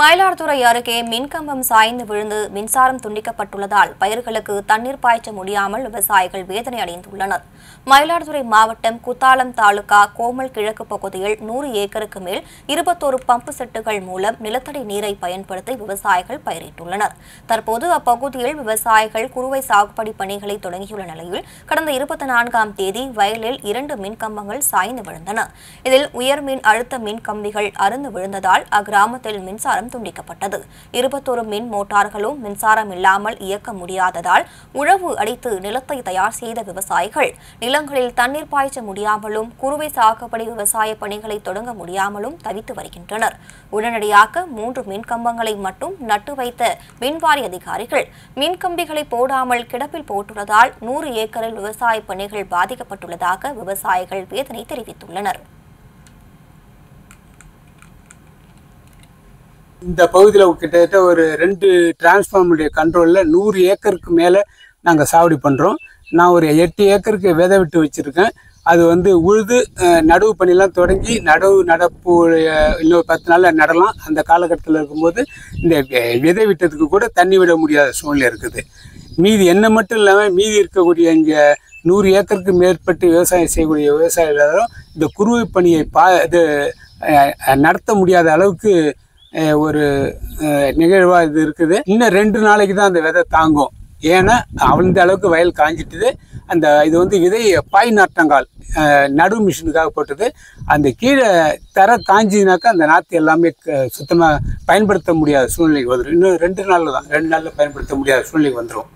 மயிலாடுதுறை அருகே மின்கம்பம் சாய்ந்து விழுந்து மின்சாரம் துண்டிக்கப்பட்டுள்ளதால் பயிர்களுக்கு தண்ணீர் பாய்ச்ச முடியாமல் விவசாயிகள் வேதனை அடைந்துள்ளனர். மயிலாடுதுறை மாவட்டம் குத்தாலம் தாலுகா கோமல் கிழக்கு பகுதியில் நூறு ஏக்கருக்கு மேல் இருபத்தோரு பம்பு செட்டுகள் மூலம் நிலத்தடி நீரை பயன்படுத்தி விவசாயிகள் பயிரிட்டுள்ளனர். தற்போது அப்பகுதியில் விவசாயிகள் குறுவை சாகுபடி பணிகளை தொடங்கியுள்ள நிலையில் கடந்த இருபத்தி நான்காம் தேதி வயலில் இரண்டு மின்கம்பங்கள் சாய்ந்து விழுந்தன. இதில் உயர் மின் அழுத்த மின் கம்பிகள் அறுந்து விழுந்ததால் அக்கிராமத்தில் மின்சாரம் துண்டிக்கப்பட்டது. இருபத்தொரு மின் மோட்டார்களும் மின்சாரம் இல்லாமல் இயக்க முடியாததால் உழவு அடித்து நிலத்தை தயார் செய்த விவசாயிகள் நிலங்களில் தண்ணீர் பாய்ச்ச முடியாமலும் குறுவை சாகுபடி விவசாய பணிகளை தொடங்க முடியாமலும் தவித்து வருகின்றனர். உடனடியாக மூன்று மின்கம்பங்களை மட்டும் நட்டு வைத்த மின்வாரி அதிகாரிகள் மின்கம்பிகளை போடாமல் கிடப்பில் போட்டுள்ளதால் நூறு ஏக்கரில் விவசாய பணிகள் பாதிக்கப்பட்டுள்ளதாக விவசாயிகள் வேதனை தெரிவித்துள்ளனர். இந்த பகுதியில் கிட்டத்தட்ட ஒரு ரெண்டு டிரான்ஸ்ஃபார்மருடைய கண்ட்ரோலில் நூறு ஏக்கருக்கு மேலே நாங்கள் சாவடி பண்ணுறோம் நான் ஒரு எட்டு ஏக்கருக்கு விதை விட்டு வச்சுருக்கேன். அது வந்து உழுது நடவு பணிலாம் தொடங்கி நடவு நடப்பு இன்னொரு பத்து நாளில் நடலாம். அந்த காலகட்டத்தில் இருக்கும்போது இந்த விதை விட்டதுக்கு கூட தண்ணி விட முடியாத சூழ்நிலை இருக்குது. மீதி என்ன மட்டும் இல்லாமல் மீதி இருக்கக்கூடிய இங்கே நூறு ஏக்கருக்கு மேற்பட்டு விவசாயம் செய்யக்கூடிய விவசாயிகளும் இந்த குருவி பணியை பா இது நடத்த முடியாத அளவுக்கு ஒரு நிகழ்வாக இது இருக்குது. இன்னும் ரெண்டு நாளைக்கு தான் அந்த விதை தாங்கும். ஏன்னா அந்த அளவுக்கு வயல் காஞ்சிட்டுது. அந்த இது வந்து விதை பாய் நாட்டங்கால் நடு மிஷினுக்காக போட்டது. அந்த கீழே தர காஞ்சினாக்கா அந்த நாற்று எல்லாமே சுத்தமாக பயன்படுத்த முடியாத சூழ்நிலைக்கு வந்துடும் இன்னும் ரெண்டு நாளில் தான் ரெண்டு நாளில் பயன்படுத்த முடியாத சூழ்நிலைக்கு வந்துடும்